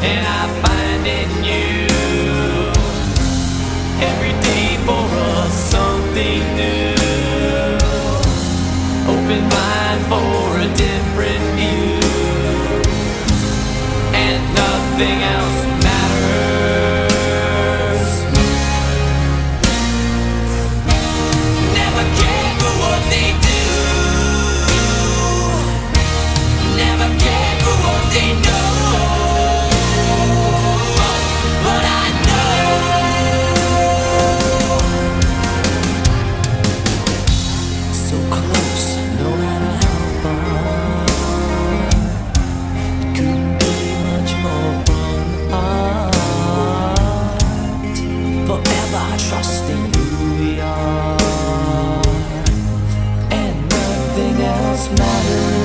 and I find it new every day for us something new. Open mind for a different view and nothing else. Trusting who we are, and nothing else matters.